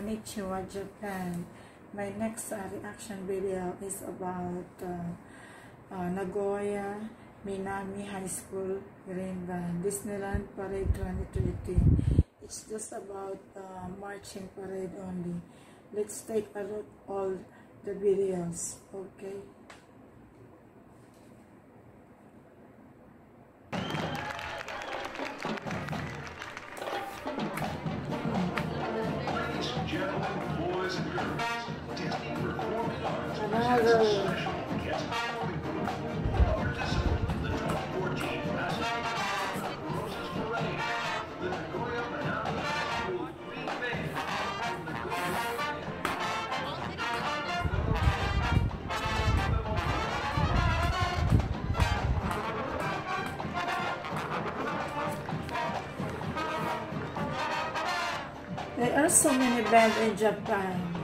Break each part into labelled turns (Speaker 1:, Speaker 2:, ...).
Speaker 1: Konnichiwa, Japan. My next uh, reaction video is about uh, uh, Nagoya Minami High School Green Band Disneyland Parade 2020. It's just about uh, marching parade only. Let's take a look all the videos, okay? There are so many bands in Japan.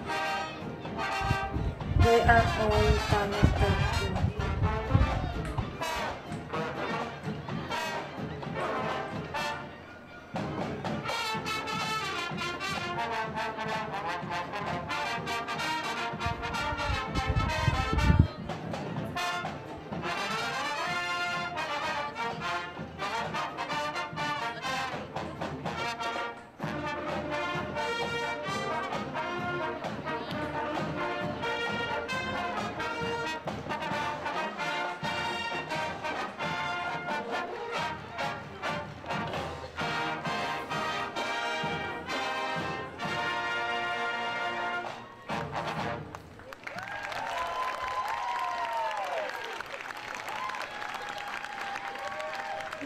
Speaker 1: They are all talented.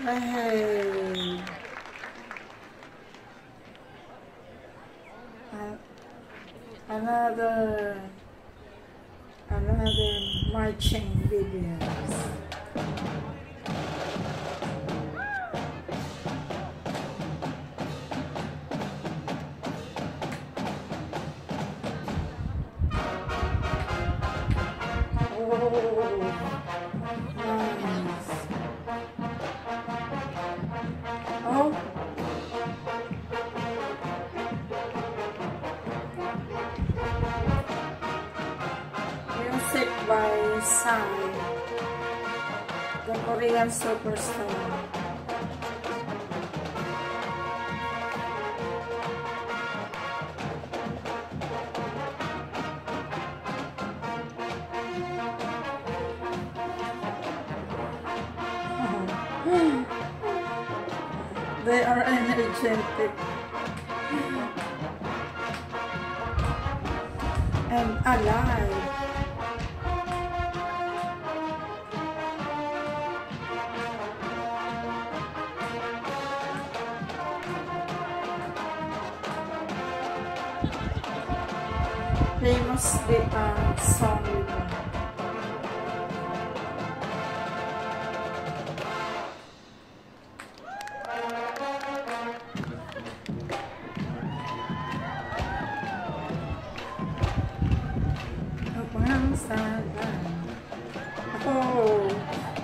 Speaker 1: Hey. Another another marching videos. By the Korean superstar. They are energetic and alive. Famous uh, song. Oh.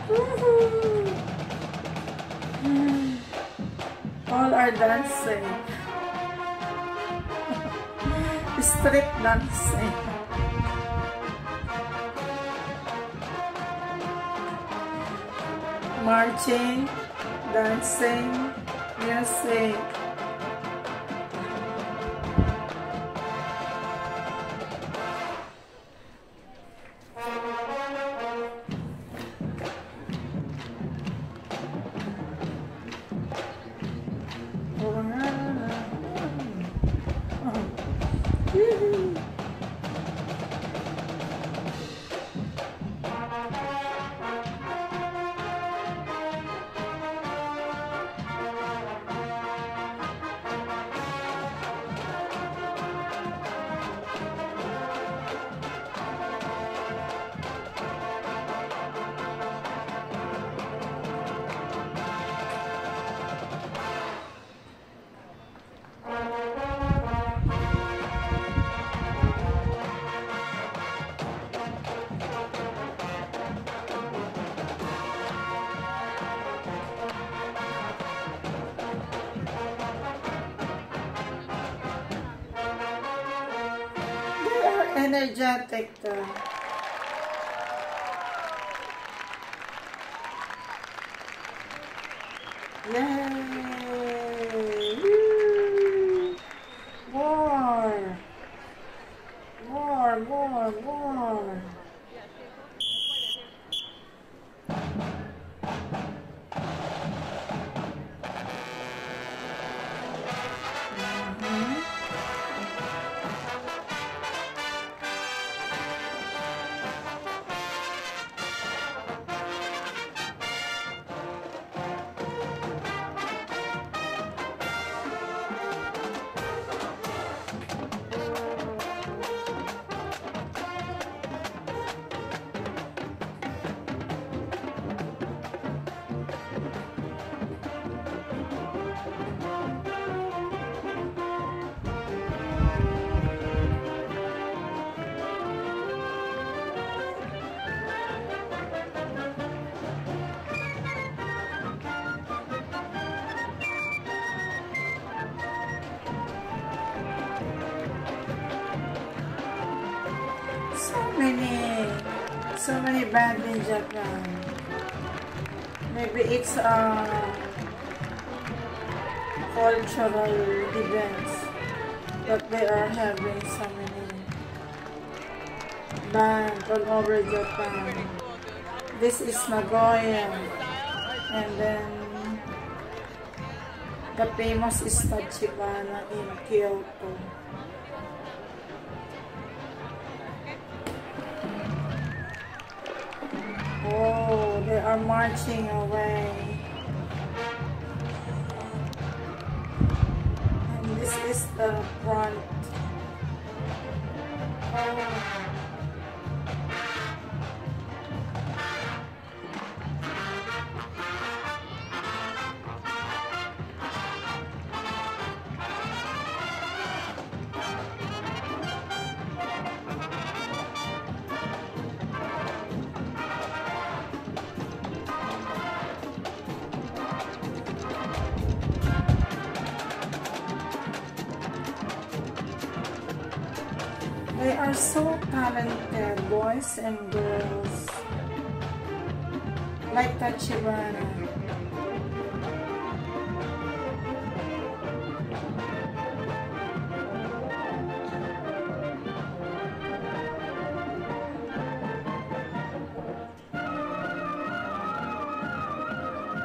Speaker 1: Woohoo. All are dancing. Street dancing. Marching, dancing, music. Energetic to. Yay! So many bands in Japan. Maybe it's a cultural events that they are having so many bands all over Japan. This is Nagoya, and then the famous is Tachibana in Kyoto. Are marching away. And this is the front. Oh. They are so talented, boys and girls. Like Tachibana.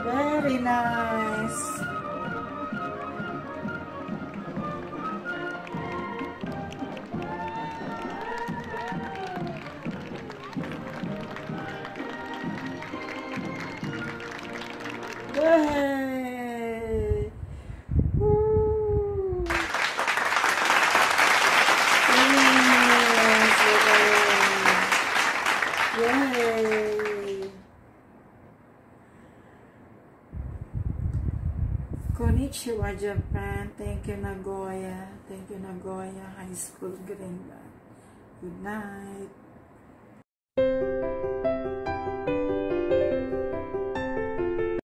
Speaker 1: Very nice. Woo! Yes, Yay! Konnichiwa, Japan. Thank you, Nagoya. Thank you, Nagoya High School, Greenland. Good night.